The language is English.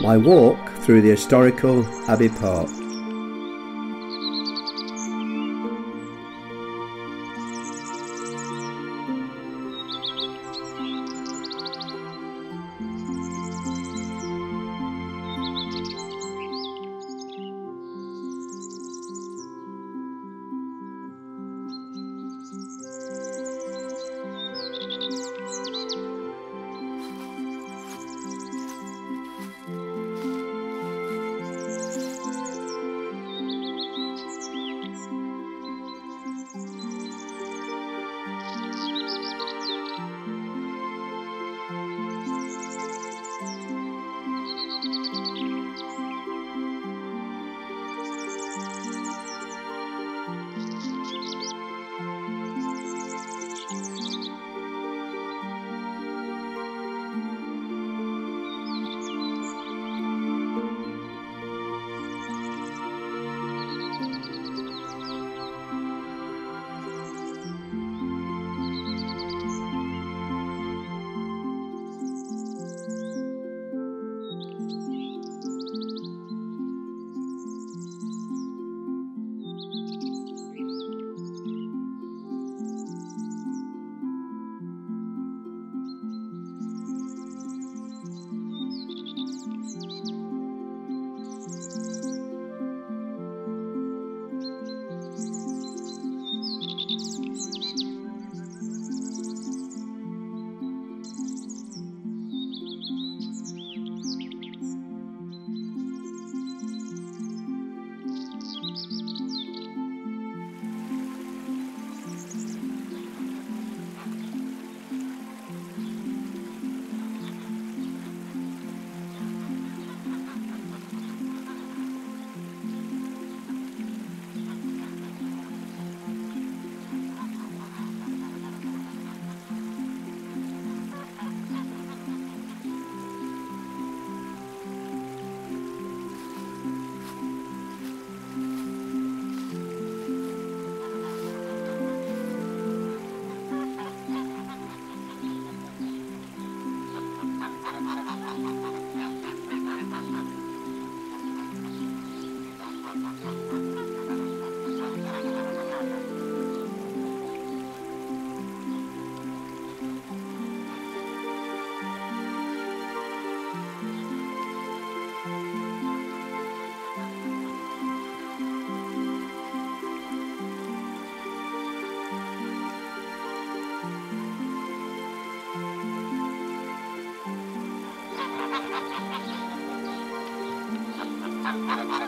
My walk through the historical Abbey Park. Ha, ha, ha, ha, ha.